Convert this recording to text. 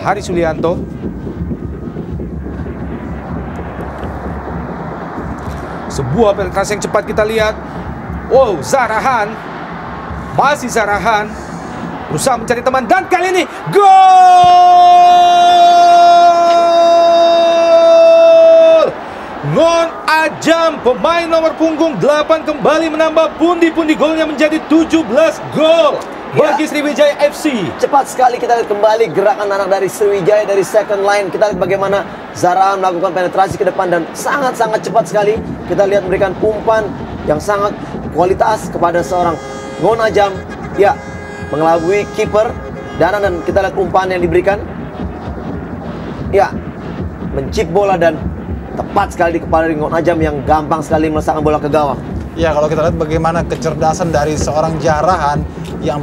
Hari Sulianto. Sebuah penetrasi yang cepat kita lihat. Wow, Zarahan. Masih Zarahan. Berusaha mencari teman dan kali ini gol! Non Ajam, pemain nomor punggung 8 kembali menambah pundi-pundi golnya menjadi 17 gol bagi Sriwijaya FC. Cepat sekali kita lihat kembali gerakan anak dari Sriwijaya dari second line. Kita lihat bagaimana Zarahan melakukan penetrasi ke depan dan sangat-sangat cepat sekali. Kita lihat memberikan umpan yang sangat kualitas kepada seorang Ngon Ajam. Ya, mengelabui kiper Dana dan kita lihat umpan yang diberikan. Ya, mencip bola dan tepat sekali di kepala Ngon Ajam yang gampang sekali meletakkan bola ke gawang. Ya kalau kita lihat bagaimana kecerdasan dari seorang jarahan yang